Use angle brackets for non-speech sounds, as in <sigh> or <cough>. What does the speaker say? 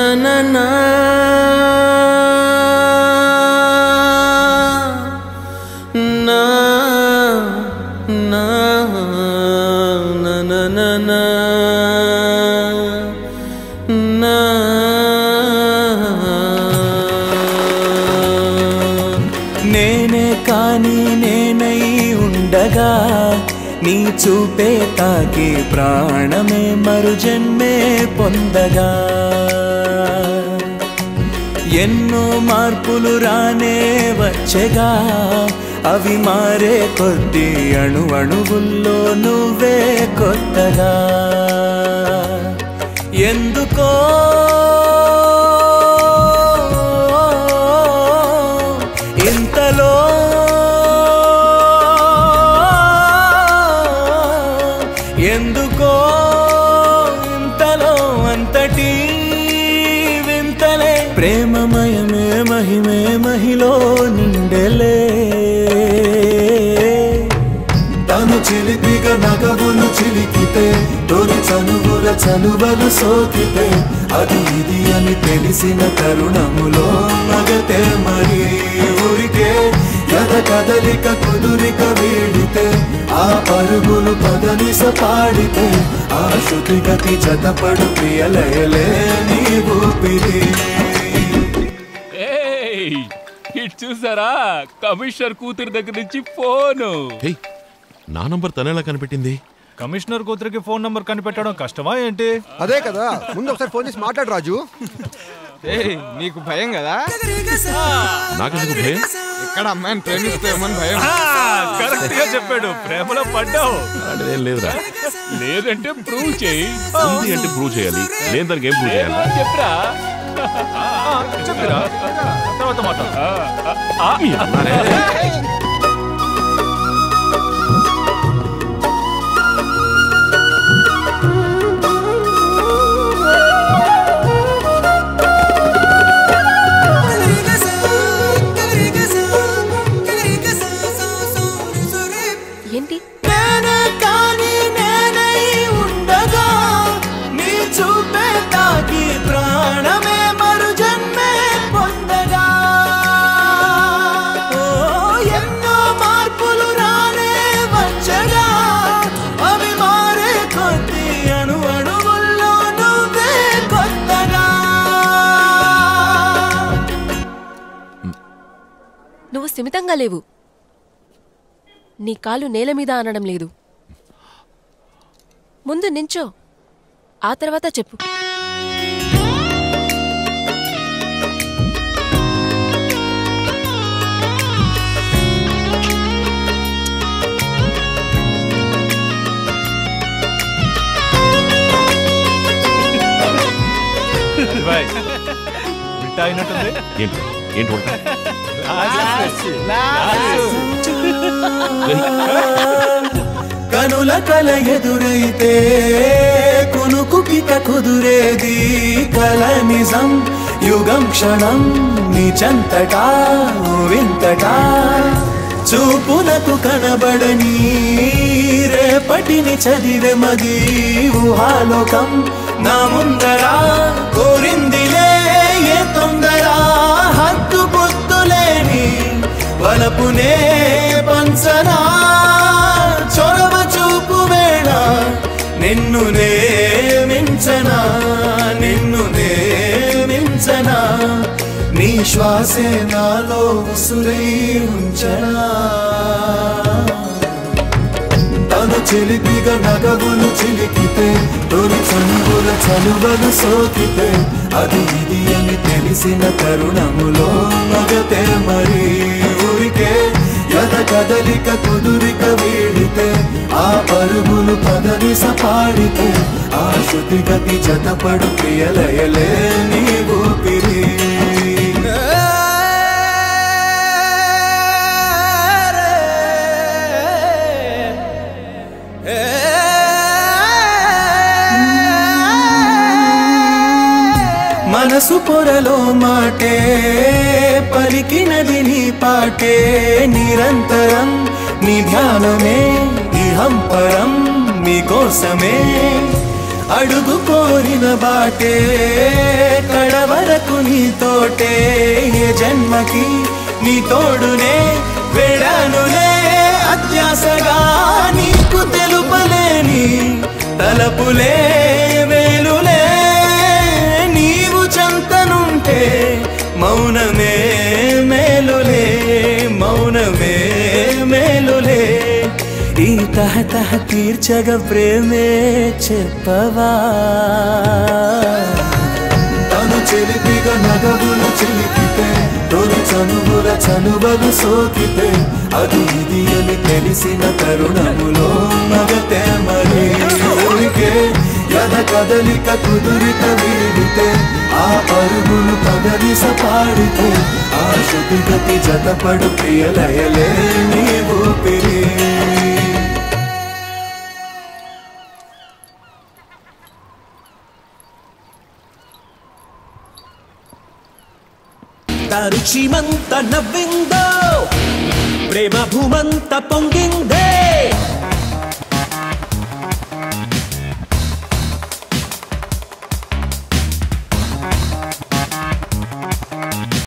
na na na. నీ చూపే తాకి ప్రాణమే మరు జన్మే పొందగా. ఎన్నో మార్పులు రానే వచ్చగా. అవి మారే కొద్ది అణు అణువుల్లో నువ్వే కొత్తగా. ఎందుకో ప్రేమమయమే మహిమే మహిలో నిండెలే. తను చిలిపిగా నగవులు చిలికితే తొలి చనువుల చనువలు సోకితే అది ఇది అని తెలిసిన తరుణములో మగతే మరి. ఊరికే యద కదలిక కుదురిక వీడితే ఆ పరుగులు పదనిస పాడితే ఆ శృతిగతి జతపడు ప్రియలయలే నీ ఊపిరి చూసారా? కమిషనర్ కూతురు దగ్గర నుంచి ఫోను. నా నంబర్ తనేలా కనిపెట్టింది? కమిషనర్ కూతురికి ఫోన్ నంబర్ కనిపెట్టడం కష్టమా ఏంటి? అదే కదా ముందు ఒకసారి ఫోన్ చేసి మాట్లాడు రాజు. ఏయ్ నీకు భయం కదా? నాకెందుకు భయం? ఇక్కడ అమ్మాయిని ప్రేమిస్తేమని భయం? కరెక్ట్గా చెప్పాడు ప్రేమలో పడ్డావు. అలాంటిదేం లేదురా. లేదంటే ప్రూవ్ చేయి. అంటే ప్రూవ్ చేయాలి నేను దానికి ఏం ప్రూవ్ చేయాలి? చెప్పరా? 아, 괜찮습니다. 왔다 왔다 왔다. 아, 아, 아 미안하네. too bad. నువ్వు స్థిమితంగా లేవు. నీ కాలు నేల మీద అనడం లేదు. ముందు నించో. ఆ తర్వాత చెప్పు. <laughs> ఏంటి? ఏంటి కనుల కల ఎదురైతే కునుకుకిక కుదురేది కల నిజం యుగం క్షణం నిజంతటా వింతటా. చూపులకు కనబడని రేపటిని చదివే మది ఊహాలోకం నా ముందరా కోరిందిలే వలపునే పంచనా చొరవ చూపు వేళ నిన్ను నేమించనా నిన్ను నేమించనా నీ శ్వాసే నాలో ఉసురై ఉంచనా. తను చిలిపిగా నగవులు చిలికితే తొలి చనువుల చనువలు సోకితే అది ఇది అని తెలిసిన తరుణములో మగతే మరి. కదలిక కుదురిక వీడితే ఆ పరుగులు పదనిస సపాడితే ఆ శృతిగతి జతపడు ప్రియలయలే నీవు. మనసు పొరలో మాటే పలికినది నీ పాటే. నిరంతరం నీ ధ్యానమే ఇహం పరం నీ కోసమే. అడుగు కోరిన బాటే కడవరకు నీతోటే ఏ జన్మకి నీ తోడునే వేడానులే అత్యాసగా నీకు తెలుపలేని తలపులే మౌనమే మేలులే మౌనమే మేలులే. ఈ తహతహ తీర్చగ ప్రేమే చెప్పవా? తను చెలిపిగా నగవులు చిలికితే తొలి చనువుల చనువలు సోకితే అది ఇది అని తెలిసిన తరుణములో మగతే మరి కదలిక కుదురిత వీడితే ఆ పరుగులు కదలిస పాడితే ఆ శృతి గతి జతపడు ప్రియలయలే నీ ఊపిరి. తరుచిమంత నవ్విందో ప్రేమ భూమంత పొంగిందే